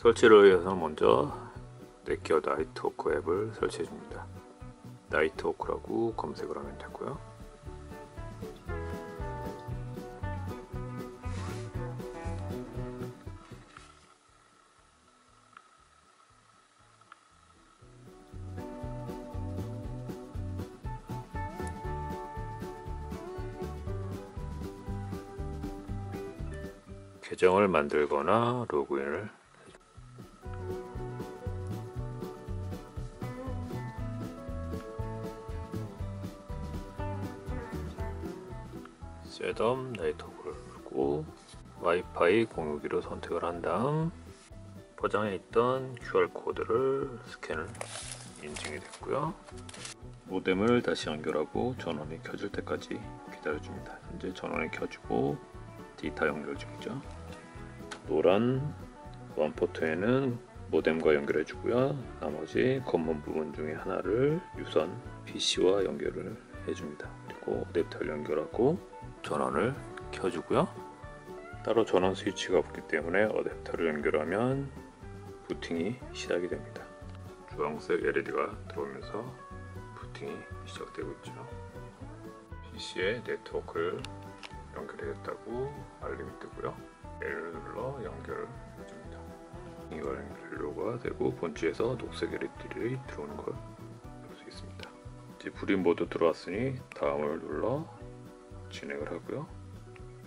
설치를 위해서 먼저 네키어 나이트워크 앱을 설치해 줍니다. 나이트워크라고 검색을 하면 되고요. 계정을 만들거나 로그인을 setup 나이트호크를 누르고 와이파이 공유기로 선택을 한 다음 포장해 있던 QR코드를 스캔을 인증이 됐고요. 모뎀을 다시 연결하고 전원이 켜질 때까지 기다려줍니다. 현재 전원이 켜지고 데이터 연결 중이죠. 노란 원포트에는 모뎀과 연결해 주고요. 나머지 검은 부분 중에 하나를 유선 PC와 연결을 해줍니다. 그리고 어댑터를 연결하고 전원을 켜주고요. 따로 전원 스위치가 없기 때문에 어댑터를 연결하면 부팅이 시작이 됩니다. 주황색 LED가 들어오면서 부팅이 시작되고 있죠. PC에 네트워크를 연결했다고 알림이 뜨고요. L을 눌러 연결을 해줍니다. 이거 연결료가 되고 본지에서 녹색 LED들이 들어오는 걸 볼 수 있습니다. 이제 불이 모두 들어왔으니 다음을 눌러 진행을 하고요.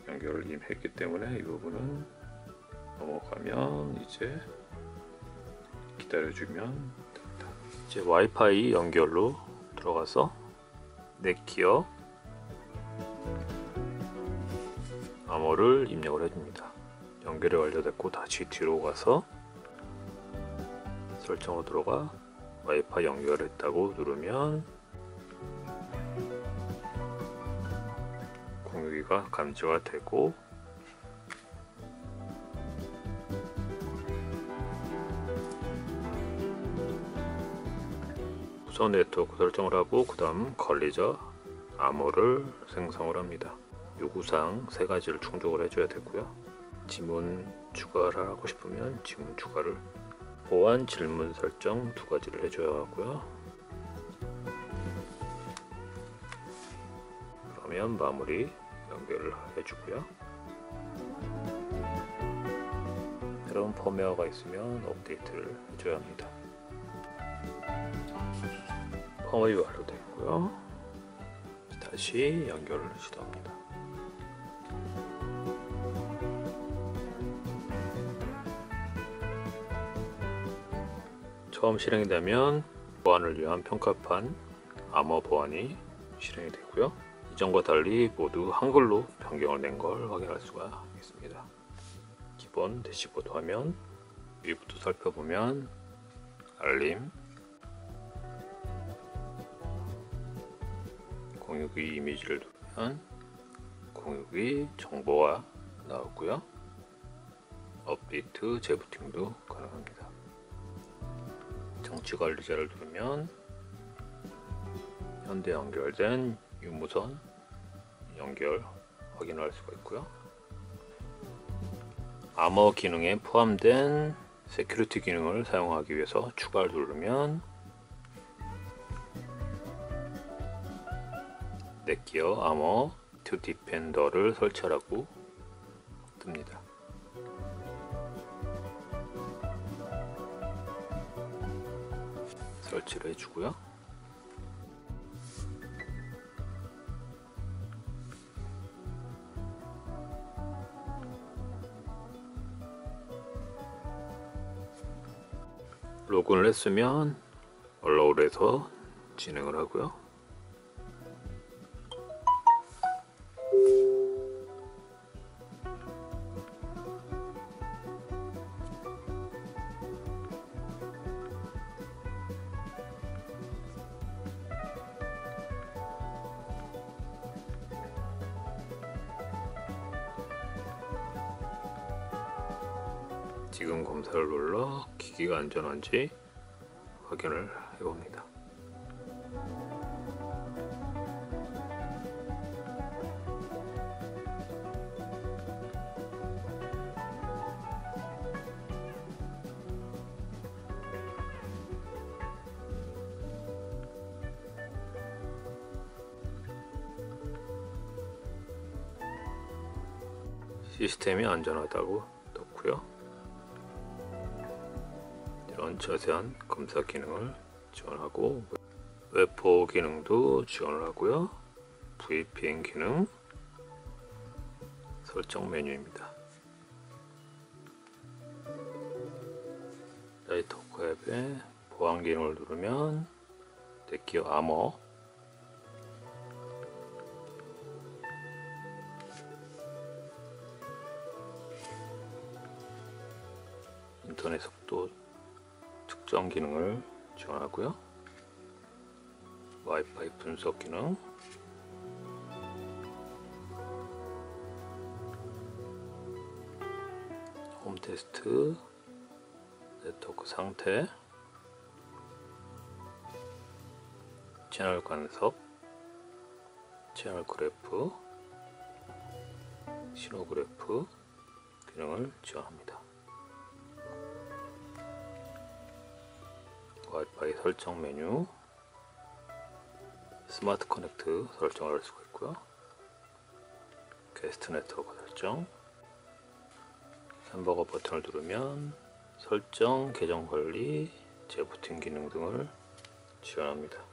연결을 이미 했기 때문에 이 부분은 넘어가면 이제 기다려주면 됩니다. 이제 와이파이 연결로 들어가서 넷기어 암호를 입력을 해줍니다. 연결이 완료됐고 다시 뒤로 가서 설정으로 들어가 와이파이 연결했다고 누르면 공유기가 감지가 되고 우선 네트워크 설정을 하고 그 다음 관리자 암호를 생성을 합니다. 요구사항 세 가지를 충족을 해줘야 되고요. 지문 추가를 하고 싶으면 지문 추가를 보안 질문 설정 두 가지를 해줘야 하고요. 그러면 마무리 연결을 해주고요. 새로운 펌웨어가 있으면 업데이트를 해줘야 합니다. 펌웨어 완료됐고요. 다시 연결을 시도합니다. 처음 실행이 되면 보안을 위한 평가판 암호 보안이 실행이 되고요 이전과 달리 모두 한글로 변경을 낸 걸 확인할 수가 있습니다. 기본 대시보드 화면 위부터 살펴보면 알림 공유기 이미지를 누르면 공유기 정보가 나오고요. 업데이트 재부팅도 가능합니다. 정치 관리자를 누르면 현대 연결된 유무선 연결 확인할 수가 있고요. 암호 기능에 포함된 security 기능을 사용하기 위해서 추가를 누르면 넷기어 Armor Bitdefender를 설치하라고 뜹니다. 설치를 해주고요 로그인을 했으면 얼러울에서 진행을 하고요 지금 검사를 눌러 기기가 안전한지 확인을 해봅니다. 시스템이 안전하다고 이런 자세한 검사 기능을 지원하고 웹포 기능도 지원을 하고요. VPN 기능 설정 메뉴입니다. 나이트호크 앱의 보안 기능을 누르면 데키어 아머 인터넷 속도 특정 기능을 지원하고요. 와이파이 분석 기능. 홈 테스트. 네트워크 상태. 채널 간섭 채널 그래프. 신호 그래프 기능을 지원합니다. 와이파이 설정 메뉴 smart connect 설정을 할 수가 있고요. 게스트 네트워크 설정 햄버거 버튼을 누르면 설정, 계정 관리, 재부팅 기능 등을 지원합니다.